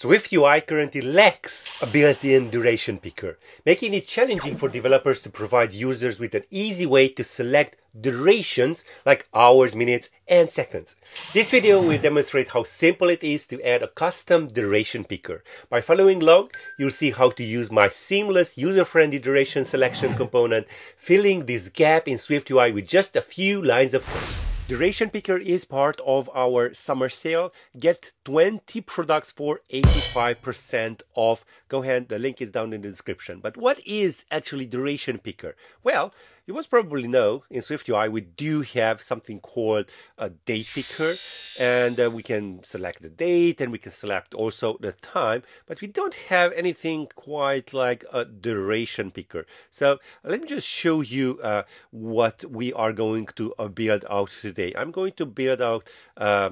SwiftUI currently lacks a built-in duration picker, making it challenging for developers to provide users with an easy way to select durations like hours, minutes, and seconds. This video will demonstrate how simple it is to add a custom duration picker. By following along, you'll see how to use my seamless user-friendly duration selection component, filling this gap in SwiftUI with just a few lines of code. Duration Picker is part of our summer sale. Get 20 products for 85% off. Go ahead, the link is down in the description. But what is actually Duration Picker? Well, you must probably know in SwiftUI we do have something called a date picker, and uh, we can select the date and we can select also the time, but we don't have anything quite like a duration picker. So let me just show you uh, what we are going to uh, build out today. I'm going to build out uh,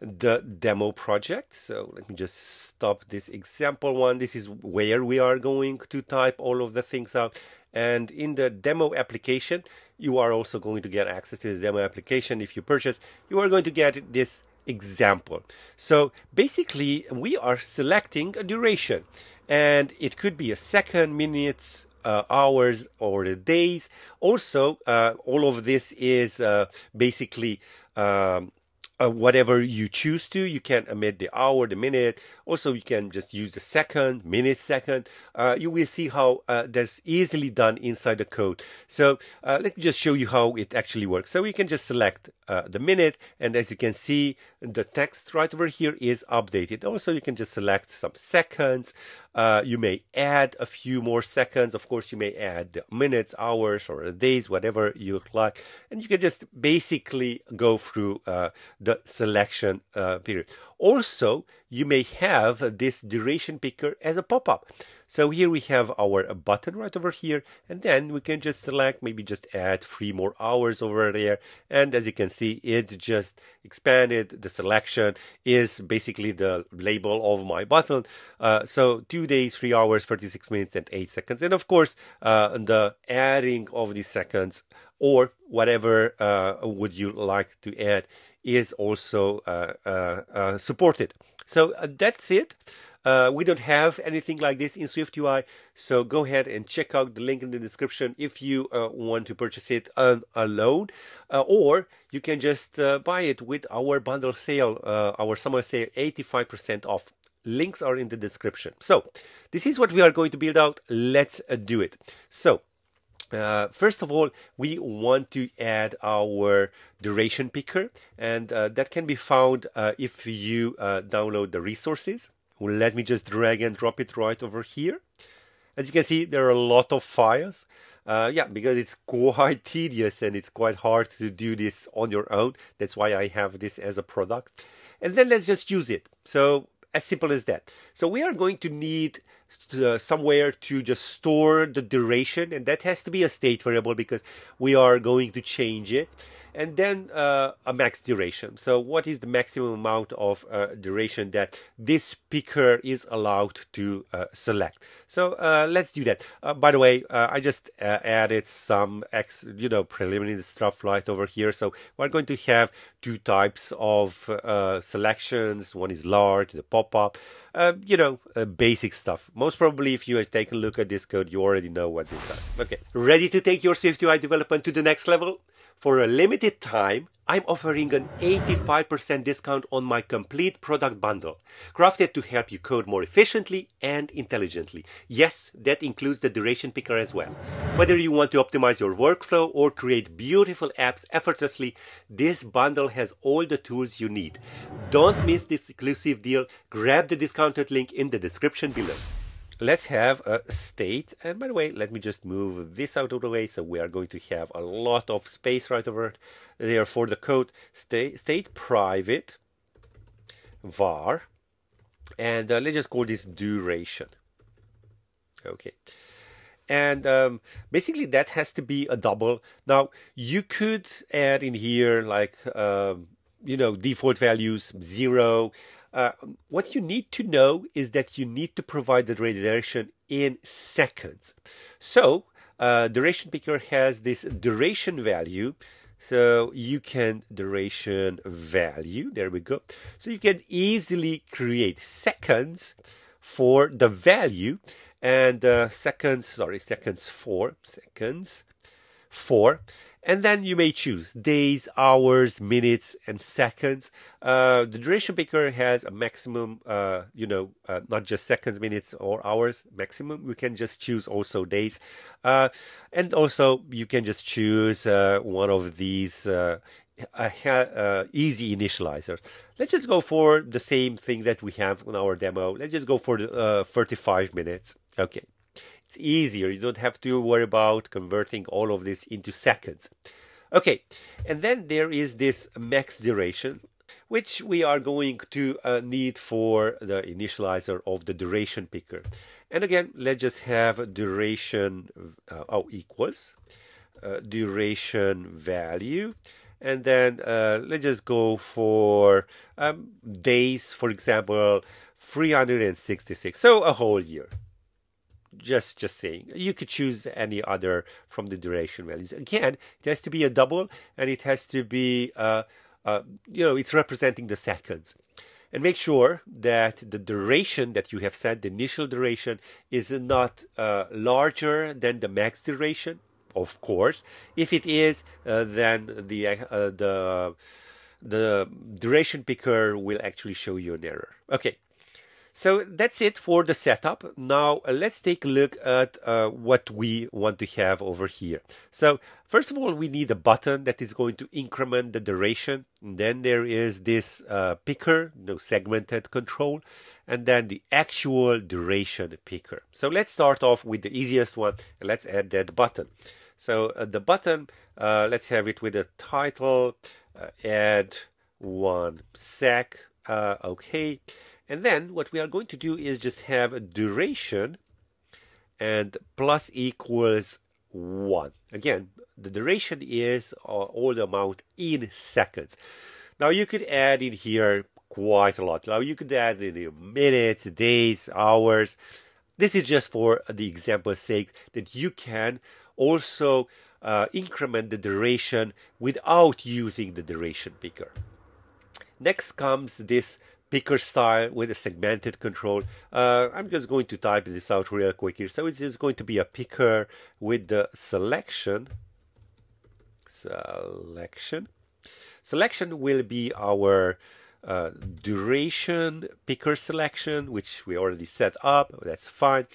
the demo project. So let me just stop this example one. This is where we are going to type all of the things out. And in the demo application, you are also going to get access to the demo application. If you purchase, you are going to get this example. So basically, we are selecting a duration, and it could be a second, minutes, uh, hours, or days. Also, uh, all of this is uh, basically um, uh, whatever you choose to. You can omit the hour, the minute. Also, you can just use the second, minute, second. Uh, you will see how uh, that's easily done inside the code. So uh, let me just show you how it actually works. So you can just select uh, the minute, and as you can see, the text right over here is updated. Also, you can just select some seconds. Uh, you may add a few more seconds. Of course, you may add minutes, hours, or days, whatever you like. And you can just basically go through uh, the selection uh, period. Also, you may have this duration picker as a pop-up. So here we have our button right over here, and then we can just select, maybe just add three more hours over there. And as you can see, it just expanded. The selection is basically the label of my button. Uh, so two days, three hours, 36 minutes, and eight seconds. And of course, uh, the adding of these seconds or whatever uh, would you like to add is also uh, uh, uh supported. So uh, that's it. Uh, we don't have anything like this in SwiftUI, so go ahead and check out the link in the description if you want to purchase it on alone, or you can just buy it with our bundle sale, our summer sale, 85% off links are in the description. So, this is what we are going to build out. Let's uh, do it. So, uh, first of all, we want to add our duration picker, and uh, that can be found uh, if you uh, download the resources. Well, let me just drag and drop it right over here. As you can see, there are a lot of files. Uh, yeah, because it's quite tedious and it's quite hard to do this on your own. That's why I have this as a product. And then let's just use it. So as simple as that. So we are going to need uh, somewhere to just store the duration, and that has to be a state variable because we are going to change it and then uh, a max duration. So, what is the maximum amount of uh, duration that this picker is allowed to uh, select? So, uh, let's do that. Uh, by the way, I just added some ex, you know, preliminary stuff right over here. So, we're going to have two types of selections. One is large, the pop-up. Uh, you know, uh, basic stuff. Most probably, if you have taken a look at this code, you already know what this does. Okay, ready to take your SwiftUI development to the next level? For a limited time, I'm offering an 85% discount on my complete product bundle, crafted to help you code more efficiently and intelligently. Yes, that includes the duration picker as well. Whether you want to optimize your workflow or create beautiful apps effortlessly, this bundle has all the tools you need. Don't miss this exclusive deal. Grab the discounted link in the description below let's have a state. And by the way, let me just move this out of the way. So we are going to have a lot of space right over there for the code. State, state private var. And uh, let's just call this duration. Okay. And um, basically that has to be a double. Now you could add in here like, um, you know, default values, zero, uh, what you need to know is that you need to provide the duration in seconds. So, uh, duration picker has this duration value. So you can duration value. There we go. So you can easily create seconds for the value and uh, seconds, sorry, seconds for, seconds for, and then you may choose days, hours, minutes, and seconds. Uh, the duration picker has a maximum, uh, you know, uh, not just seconds, minutes, or hours maximum. We can just choose also days. Uh, and also, you can just choose uh, one of these uh, easy initializers. Let's just go for the same thing that we have on our demo. Let's just go for the 35 minutes. Okay it's easier. You don't have to worry about converting all of this into seconds. Okay, and then there is this max duration, which we are going to uh, need for the initializer of the duration picker. And again, let's just have duration uh, oh, equals uh, duration value. And then uh, let's just go for um, days, for example, 366. So a whole year just just saying you could choose any other from the duration values. Again it has to be a double and it has to be uh, uh, you know it's representing the seconds. And make sure that the duration that you have set the initial duration is not uh, larger than the max duration. Of course if it is uh, then the uh, the the duration picker will actually show you an error okay so that's it for the setup. Now uh, let's take a look at uh, what we want to have over here. So first of all, we need a button that is going to increment the duration. And then there is this uh, picker, no segmented control, and then the actual duration picker. So let's start off with the easiest one. Let's add that button. So uh, the button, uh, let's have it with a title, uh, add one sec, okay. And then what we are going to do is just have a duration and plus equals 1. Again, the duration is uh, all the amount in seconds. Now you could add in here quite a lot. Now you could add in minutes, days, hours. This is just for the example's sake that you can also uh, increment the duration without using the duration picker. Next comes this picker style with a segmented control. Uh, I'm just going to type this out real quick here. So it's just going to be a picker with the selection. Selection. Selection will be our uh, duration picker selection, which we already set up. That's fine.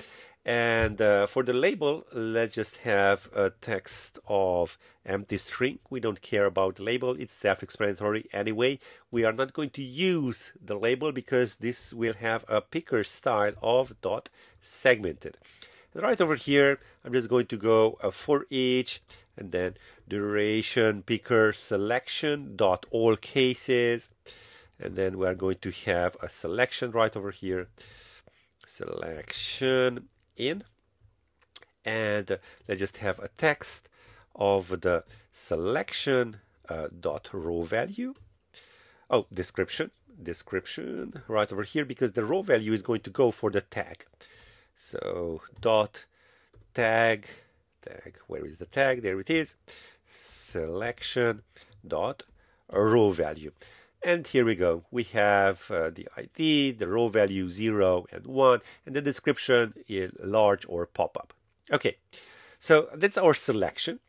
And uh, for the label, let's just have a text of empty string. We don't care about the label. It's self-explanatory anyway. We are not going to use the label because this will have a picker style of dot segmented. And right over here, I'm just going to go uh, for each and then duration picker selection dot all cases. And then we are going to have a selection right over here. Selection in and let's just have a text of the selection uh, dot raw value. Oh description description right over here because the raw value is going to go for the tag. So dot tag tag where is the tag? There it is. Selection dot raw value and here we go. We have uh, the ID, the raw value 0 and 1, and the description is large or pop-up. Okay, so that's our selection.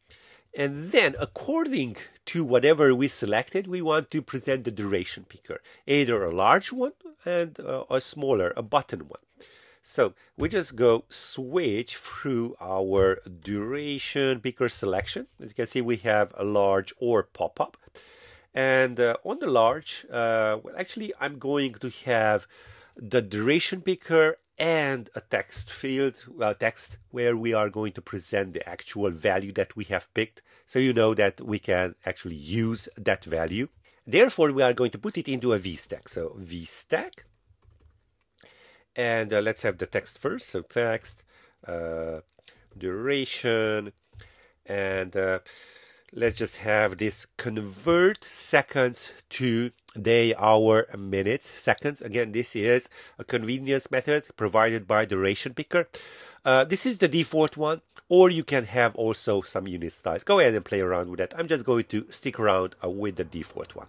And then, according to whatever we selected, we want to present the duration picker, either a large one and uh, a smaller, a button one. So we just go switch through our duration picker selection. As you can see, we have a large or pop-up. And uh, on the large, uh, well, actually, I'm going to have the duration picker and a text field, well, text where we are going to present the actual value that we have picked. So you know that we can actually use that value. Therefore, we are going to put it into a VStack. So VStack. And uh, let's have the text first. So text, uh, duration, and uh, let's just have this convert seconds to day, hour, minutes, seconds. Again, this is a convenience method provided by Duration Picker. Uh, this is the default one. or you can have also some unit styles. Go ahead and play around with that. I'm just going to stick around uh, with the default one.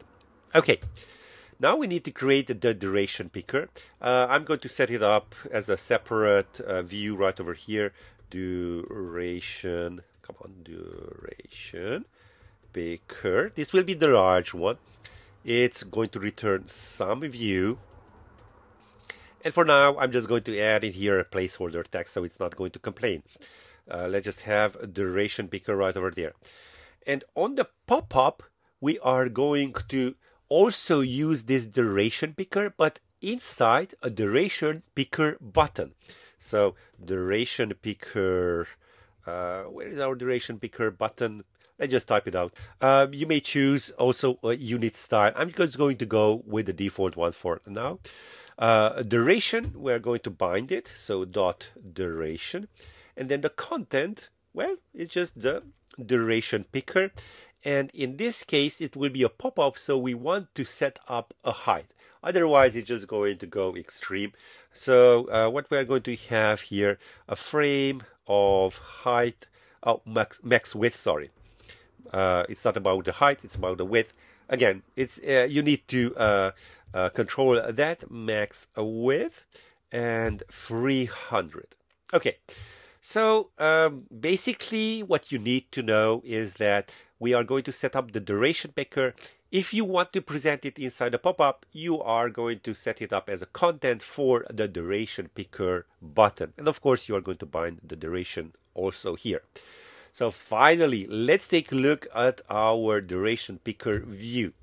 Okay. Now we need to create the duration picker. Uh, I'm going to set it up as a separate uh, view right over here. Duration, come on, duration picker. This will be the large one. It's going to return some view. And for now, I'm just going to add in here a placeholder text so it's not going to complain. Uh, let's just have duration picker right over there. And on the pop-up, we are going to also use this duration picker, but inside a duration picker button. So duration picker, uh, where is our duration picker button? Let's just type it out. Um, you may choose also a unit style. I'm just going to go with the default one for now. Uh, duration, we're going to bind it. So dot duration. And then the content, well, it's just the duration picker and in this case it will be a pop-up so we want to set up a height otherwise it's just going to go extreme so uh, what we are going to have here a frame of height oh max max width sorry uh, it's not about the height it's about the width again it's uh, you need to uh, uh, control that max width and 300 okay so um, basically what you need to know is that we are going to set up the duration picker. If you want to present it inside a pop-up, you are going to set it up as a content for the duration picker button. And of course, you are going to bind the duration also here. So finally, let's take a look at our duration picker view.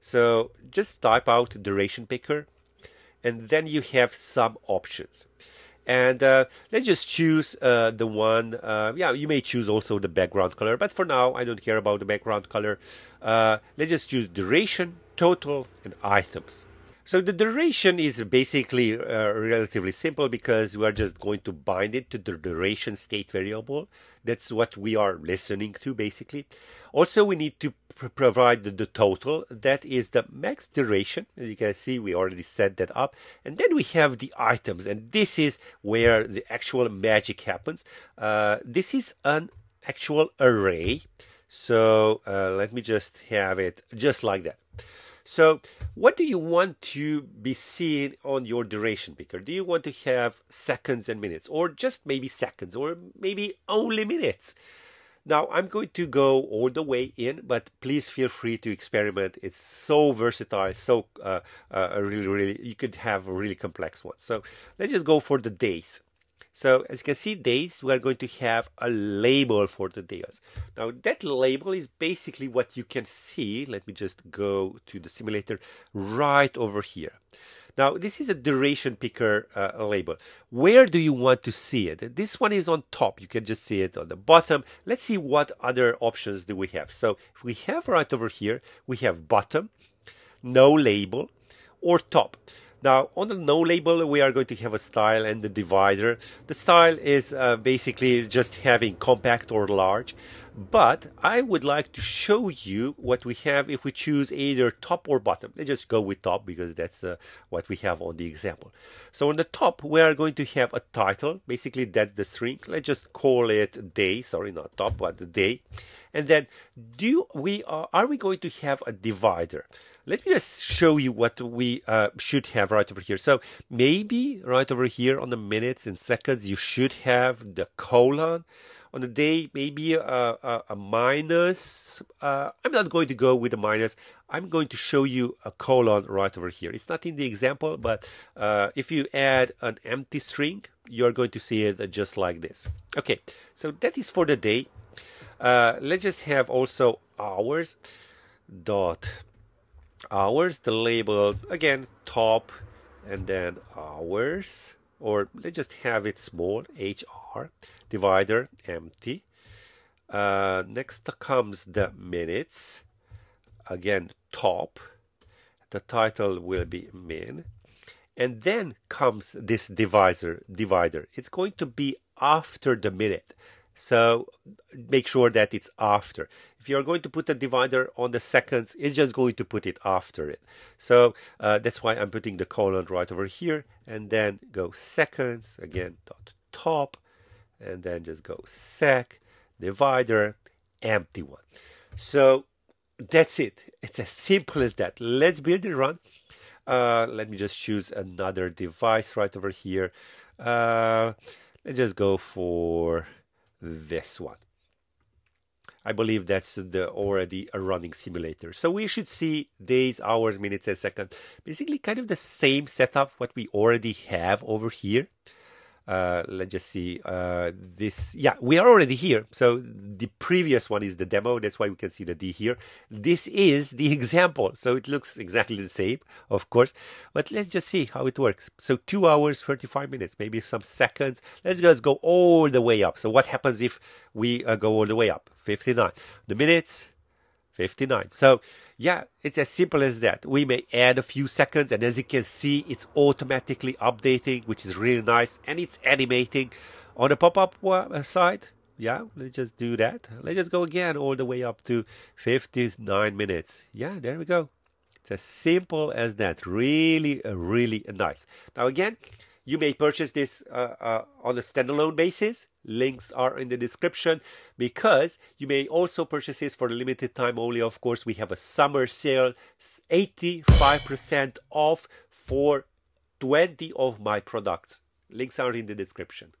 So just type out duration picker and then you have some options. And uh, let's just choose uh, the one. Uh, yeah, you may choose also the background color, but for now, I don't care about the background color. Uh, let's just choose duration, total, and items. So the duration is basically uh, relatively simple because we are just going to bind it to the duration state variable. That's what we are listening to basically. Also, we need to pr provide the, the, total. That is the max duration. As you can see, we already set that up. And then we have the items. And this is where the actual magic happens. Uh, this is an actual array. So uh, let me just have it just like that. So, what do you want to be seen on your duration picker? Do you want to have seconds and minutes, or just maybe seconds, or maybe only minutes? Now, I'm going to go all the way in, but please feel free to experiment. It's so versatile, so uh, uh, really, really, you could have a really complex one. So, let's just go for the days. So as you can see days, we are going to have a label for the days. Now that label is basically what you can see. Let me just go to the simulator right over here. Now this is a duration picker uh, label. Where do you want to see it? This one is on top. You can just see it on the bottom. Let's see what other options do we have. So if we have right over here, we have bottom, no label, or top. Now, on the no label, we are going to have a style and the divider. The style is uh, basically just having compact or large, but I would like to show you what we have if we choose either top or bottom. Let's just go with top because that's uh, what we have on the example. So on the top, we are going to have a title. Basically, that's the string. Let's just call it day. Sorry, not top, but the day. And then, do we are, are we going to have a divider? Let me just show you what we uh, should have right over here. So maybe right over here on the minutes and seconds, you should have the colon. On the day, maybe a, a, a minus. Uh, I'm not going to go with a minus. I'm going to show you a colon right over here. It's not in the example, but uh, if you add an empty string, you're going to see it just like this. Okay, so that is for the day. Uh, let's just have also hours dot hours the label? Again top and then hours or let's just have it small hr divider empty uh, next comes the minutes. Again top. The title will be min. And then comes this divisor divider. It's going to be after the minute so make sure that it's after. If you're going to put a divider on the seconds, it's just going to put it after it. So uh, that's why I'm putting the colon right over here and then go seconds again dot top and then just go sec, divider, empty one. So that's it. It's as simple as that. Let's build and run. Uh, let me just choose another device right over here. Uh, let's just go for this one. I believe that's the already a running simulator. So we should see days, hours, minutes, and seconds. Basically, kind of the same setup what we already have over here. Uh, let's just see uh, this yeah we are already here. So the previous one is the demo. That's why we can see the d here. This is the example. So it looks exactly the same of course. But let's just see how it works. So two hours 35 minutes maybe some seconds. Let's just go all the way up. So what happens if we uh, go all the way up? 59 the minutes 59. So yeah, it's as simple as that. We may add a few seconds and as you can see, it's automatically updating, which is really nice. And it's animating on the pop-up uh, side. Yeah, let's just do that. Let's just go again all the way up to 59 minutes. Yeah, there we go. It's as simple as that. Really, uh, really nice. Now again, you may purchase this uh, uh, on a standalone basis. Links are in the description because you may also purchase this for a limited time only. Of course, we have a summer sale, 85% off for 20 of my products. Links are in the description.